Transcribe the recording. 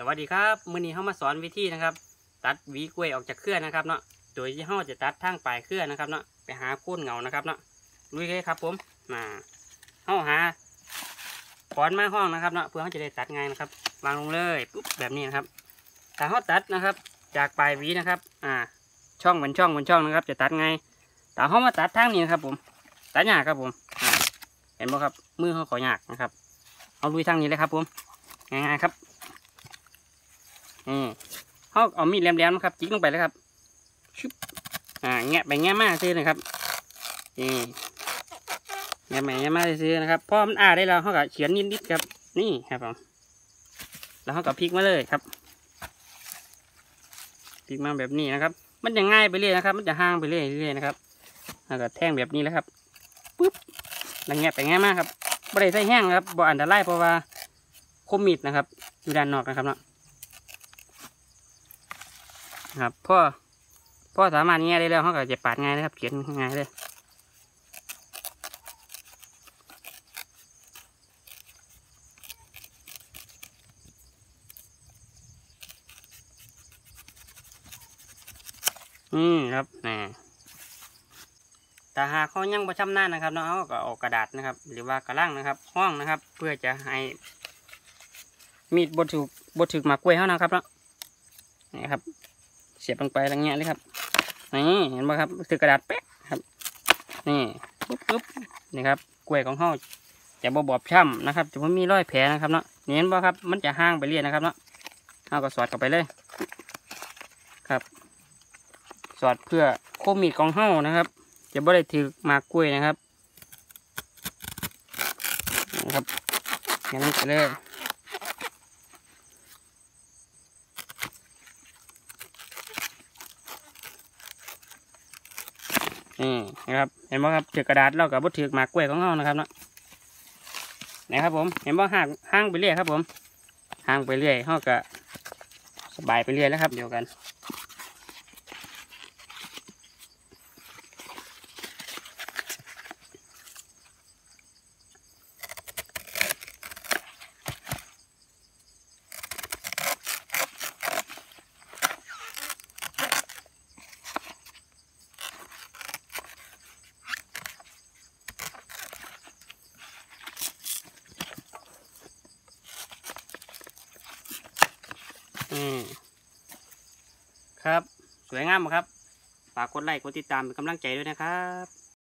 สวัสดีครับมื้อนี้เฮามาสอนวิธีนะครับ ตัดหวีกล้วยออกจากเครือนะครับเนาะโดยที่เฮาจะตัดทางปลายเครือนะครับเนาะไปหาโคนเงานะครับเนาะลุยเลยครับ ผมมาเฮาหาขอนม้ห้องนะครับเนาะเพื่อเฮาจะได้ตัดง่ายนะครับ วางลงเลยปุ๊บแบบนี้นะครับถ้าเฮาตัดนะครับ จากปลายหวีนะครับ อ่า ช่องเป็นช่องเป็นช่องนะครับ จะตัดง่ายแต่เฮามาตัดทางนี้นะครับ ผม ตัดยากครับผมเห็นบ่ครับมือเฮาขอยากนะครับ เอาลุยทางนี้เลยครับ ผมง่ายๆครับ นี่เขาเอามีดแหลมๆนะครับ จิกลงไปเลยครับชุบอ่า แงะไปแงะมาซื้อนะครับนี่แงะไปแงะมาซื้อนะครับพอมันอ่าได้แล้วเขาก็เฉือนนิดๆครับ นี่ครับผมแล้วเขาก็พลิกมาเลยครับพลิกมาแบบนี้นะครับ มันจะง่ายไปเรื่อยนะครับ มันจะห่างไปเรื่อยๆนะครับแล้วก็แท่งแบบนี้แล้วครับปุ๊บแล้วแงะไปแงะมาครับบ่ได้ใส่แห้งครับบ่อันตรายเพราะว่าคมมีดนะครับ อยู่ด้านนอกนะครับเนาะ ครับพ่อพ่อสามารถง่ได้แล้วเขาก็จะปาดง่ายนะครับเขียนง่ายเลยอืมครับนี่แต่หากเขายังประชำนาญนะครับเนาะเขาก็ออกกระดาษนะครับ หรือว่ากระลังนะครับห้องนะครับ เพื่อจะให้มีดบดถูกบดถูกหมากกล้วยเขานะครับเนาะนี่ครับ เสียบลงไปอย่างเงี้ยเลยครับนี่เห็นไหมครับคือกระดาษแป๊ะครับนี่ปุ๊บปุ๊บนี่ครับกล้วยของเขาจะบอบช้ำนะครับจะไม่มีรอยแผลนะครับเนาะนี่เห็นไหมครับมันจะห่างไปเรื่อยนะครับเนาะเอาก็สอดเข้าไปเลยครับ สอดเพื่อโคมมีดของเฮานะครับ จะบ่ได้ถือมากกล้วยนะครับนะครับอย่างนั้นไปเลย นี่นะครับเห็นไหมครับถือกระดาษเรากับบุถือหมากกล้วยของเรานะครับเนาะนะครับผมเห็นว่าห่างห่างไปเรื่อยครับผมห่างไปเรื่อยเขาก็สบายไปเรื่อยแล้วครับเดียวกัน อืมครับ สวยงามครับ ฝากกดไลค์ กดติดตามเป็นกำลังใจด้วยนะครับ